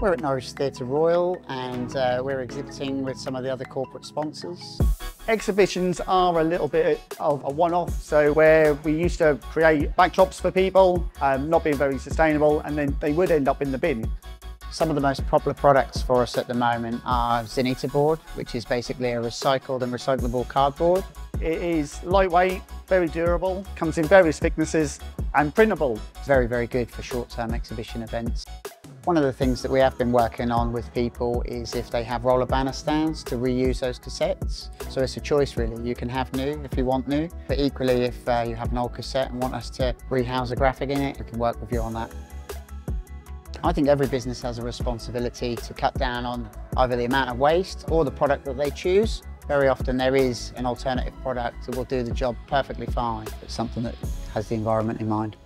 We're at Norwich Theatre Royal and uh, we're exhibiting with some of the other corporate sponsors. Exhibitions are a little bit of a one-off, so where we used to create backdrops for people, um, not being very sustainable, and then they would end up in the bin. Some of the most popular products for us at the moment are Xanita board, which is basically a recycled and recyclable cardboard. It is lightweight, very durable, comes in various thicknesses and printable. It's very, very good for short-term exhibition events. One of the things that we have been working on with people is if they have roller banner stands to reuse those cassettes. So it's a choice really. You can have new if you want new, but equally if uh, you have an old cassette and want us to rehouse a graphic in it, we can work with you on that. I think every business has a responsibility to cut down on either the amount of waste or the product that they choose. Very often there is an alternative product that will do the job perfectly fine, but something that has the environment in mind.